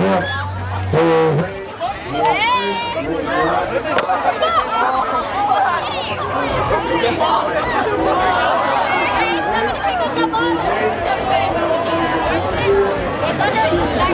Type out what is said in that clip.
pessoa. É...